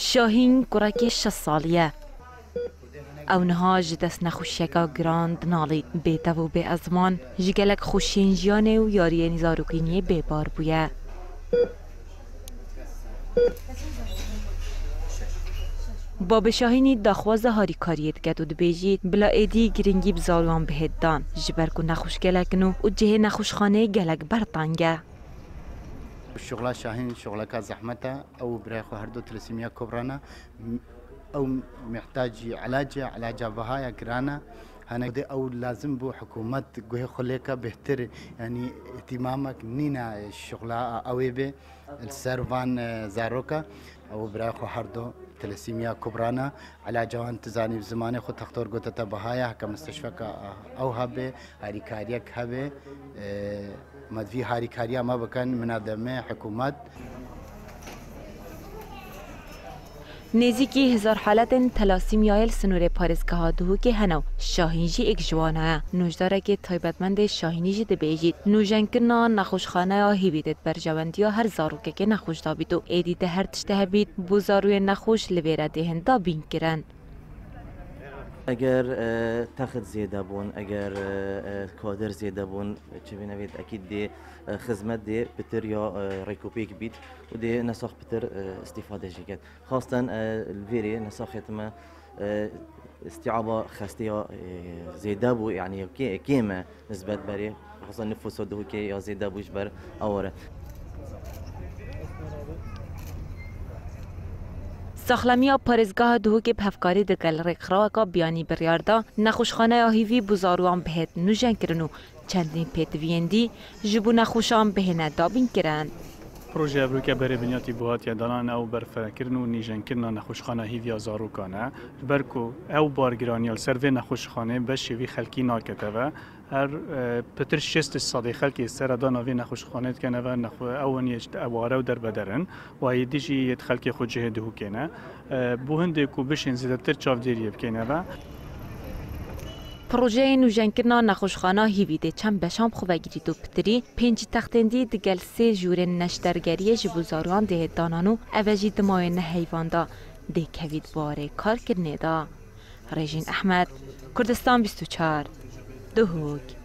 شاهین کرک 6 سالیه. او نها جی دست نخوشیکا گراند نالید بیتا و به ازمان جگلک خوشین جیانه و یاری نیزاروکینی بیبار بویه. باب شاهینی داخواز هاری کاریت گد و دبیجید بلا ایدی گرینگی بزاروان بهد دان جبر کو نخوش گلکنو و جه نخوشخانه گلک برطانگه بالشغلة شاهين شغلة كا زحمتها أو بريخو هردو ترسمية كبرانا. أو محتاج علاج علاج بهايا كرانا. هنا ده أو لازم بو حكومة جوه خليك بهتر يعني اهتمامك نينا الشغلة أو يبي السيرفان زاروكا أو بريخو هردو تلسيميا كبرانا. على جوان تزاني بزماني خو تختار قطة بهايا كمستشفى أو هبه هاري كاريك هبه آه، مدوی هاریکاریا ما بکن منظمه حکومت. نزیکی هزار حالت تلاسیم سنور پارزگاه دهو که هنو شاهینجی ایک جوانه. نوجداره که تایبتمند شاهینیجی ده بیجید. نوجنکنا نخوشخانه یا هیویدت بر جواندی هر زاروکه که نخوش دابیدو ایدی ده هر تشته بید بوزاروی نخوش لویره دهن دا بین کرن. اگر آه، تخت تەخت بون اگر آه، آه، کادر کۆدر بون چه چ بینەوێت اکید دی خزمەت دی پتر یا ڕێککوپێک بید و دێ نەساخ پتر استیفادەژیکەت خاستان لێرێ نەساخێتمە استيعابها خستيا زيدابو يعني كيما نسبت بری؟ خاصا نفوس دو که یا يا بوش بر آوره ساخلمیا پارزگاه دهو که پفکاری دکل رکخرا کا بیانی بریاردا نخوشخانه آهیوی بزاروان بهت نوژن کرنو. چندین پیت ویندی جبو نخوشان بهنه دابین کرن. پروژه بروکه بره بنیاتی بوهات یا دانان أو برفرکرن و نیجن کرنا نخوشخانه هیویا زاروکانه برکو أو بارگرانیال سروی نخوشخانه بشوی خلکی ناکته و هر پتر شست صادی خلکی سر دانا وی نخوشخانه کنه و نخو اون یشت اواره و در بدرن. و ایدیجی یت خلکی خود جهده کنه بو هنده کو بشین زیدتر چاف دیریب کنه و پروژه نوژنکرنا نخوشخانه هیویده. چند بشام خوبگیری دو پتری پنج تختندی دگل سه جور نشترگری جبوزاروان ده دانانو اوجی دمای نه حیوان دا ده کوید باره کار کرنه دا. رژین احمد کردستان 24 دهوک.